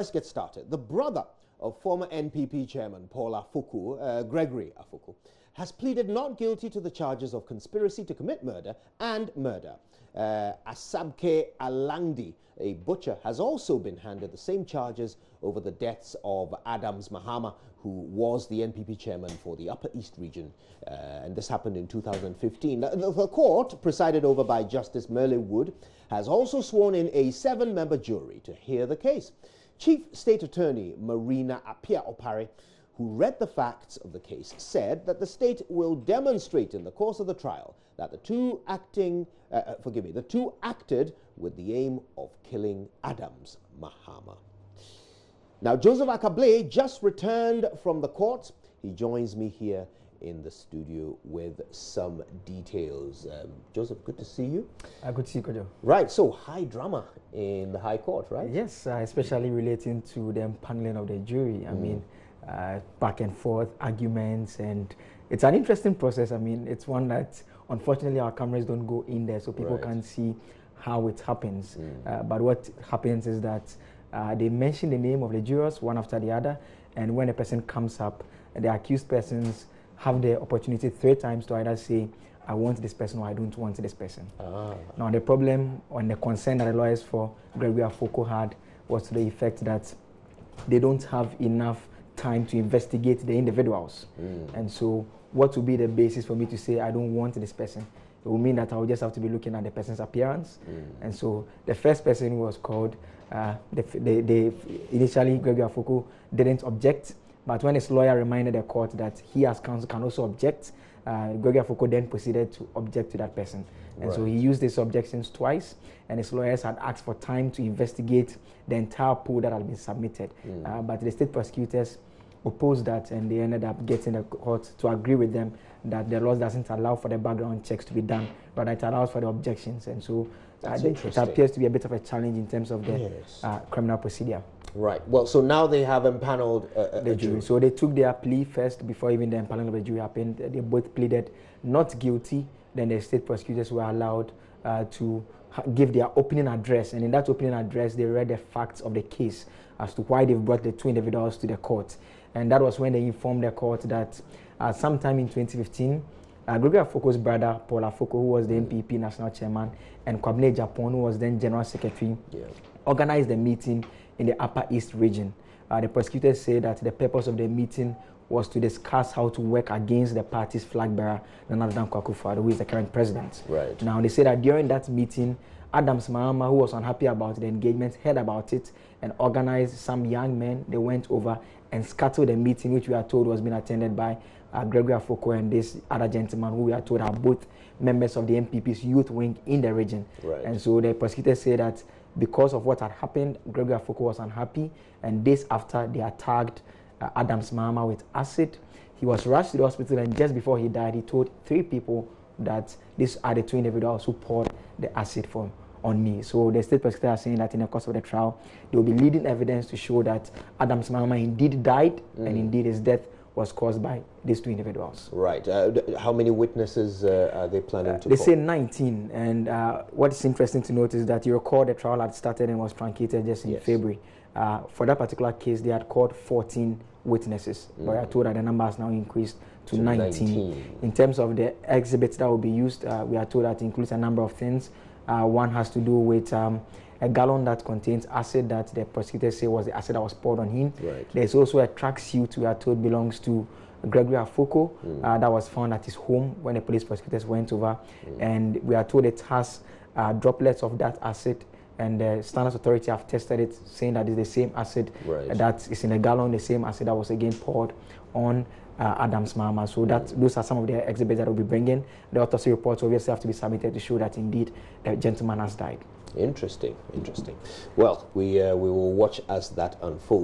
Let's get started. The brother of former NPP chairman Paul Afoko, uh, Gregory Afoko, has pleaded not guilty to the charges of conspiracy to commit murder and murder. Uh, Asabke Alangdi, a butcher, has also been handed the same charges over the deaths of Adams Mahama, who was the NPP chairman for the Upper East region. Uh, and this happened in 2015. The, the court, presided over by Justice Merle Wood, has also sworn in a seven member jury to hear the case. Chief State Attorney Marina Appiah-Opare, who read the facts of the case, said that the state will demonstrate in the course of the trial that the two acting, uh, uh forgive me, the two acted with the aim of killing Adams Mahama. Now, Joseph Ackah-Blay just returned from the court. He joins me here in the studio with some details. Um, Joseph, good to see you. Uh, good to see you, Kojo. Right, so high drama in the High Court, right? Yes, uh, especially relating to the paneling of the jury. I mm. mean, uh, back and forth arguments, and it's an interesting process. I mean, it's one that unfortunately our cameras don't go in there, so people right. can't see how it happens. Mm. Uh, but what happens is that uh, they mention the name of the jurors one after the other, and when a person comes up, the accused persons have the opportunity three times to either say, I want this person or I don't want this person. Ah. Now, the problem or the concern that the lawyers for Gregory Afoko had was to the effect that they don't have enough time to investigate the individuals. Mm. And so, what would be the basis for me to say, I don't want this person? It would mean that I would just have to be looking at the person's appearance. Mm. And so, the first person was called, uh, the, the, the, initially, Gregory Afoko didn't object but when his lawyer reminded the court that he as counsel can also object, uh, Gregory Afoko then proceeded to object to that person. And right. so he used these objections twice, and his lawyers had asked for time to investigate the entire pool that had been submitted. Mm. Uh, but the state prosecutors opposed that, and they ended up getting the court to agree with them that the law doesn't allow for the background checks to be done, but it allows for the objections. And so uh, it appears to be a bit of a challenge in terms of the yes. uh, criminal procedure. Right. Well, so now they have empaneled uh, the jury. jury. So they took their plea first before even the empaneling of the jury happened. They both pleaded not guilty. Then the state prosecutors were allowed uh, to give their opening address, and in that opening address, they read the facts of the case as to why they've brought the two individuals to the court. And that was when they informed the court that uh, sometime in 2015, uh, Gregory Afoko's brother, Paul Afoko, who was the NPP national chairman, and Kwabena Agyapong, who was then general secretary, yeah. organized a meeting in the Upper East region. Uh, the prosecutors say that the purpose of the meeting was to discuss how to work against the party's flag bearer, Nana Dankwa Akufo-Addo, who is the current president. Right. Now, they say that during that meeting, Adams Mahama, who was unhappy about the engagement, heard about it and organized some young men. They went over and scattered the meeting, which we are told was being attended by uh, Gregory Afoko and this other gentleman, who we are told are both members of the NPP's youth wing in the region. Right. And so the prosecutors say that because of what had happened, Gregory Afoko was unhappy, and days after, they attacked uh, Adams Mahama with acid. He was rushed to the hospital, and just before he died, he told three people that these are the two individuals who poured the acid for on me. So the state prosecutor are saying that in the course of the trial, they will be leading evidence to show that Adams Mahama indeed died mm. and indeed his death was caused by these two individuals. Right. Uh, how many witnesses uh, are they planning uh, to They call? say 19. And uh, what's interesting to note is that you recall the trial had started and was truncated just in yes. February. Uh, for that particular case, they had called 14 witnesses. Mm. But I told that the number has now increased to, to 19. 19. In terms of the exhibits that will be used, uh, we are told that includes a number of things. Uh, one has to do with um, a gallon that contains acid that the prosecutors say was the acid that was poured on him. Right. There's also a tracksuit we are told belongs to Gregory Afoko mm. uh, that was found at his home when the police prosecutors went over. Mm. And we are told it has uh, droplets of that acid and the Standards Authority have tested it, saying that it's the same acid right. that is in a gallon, the same acid that was again poured on uh, Adams Mahama. So that those are some of the exhibits that will be bringing. The autopsy reports obviously have to be submitted to show that indeed the gentleman has died. Interesting, interesting. Well, we uh, we will watch as that unfolds.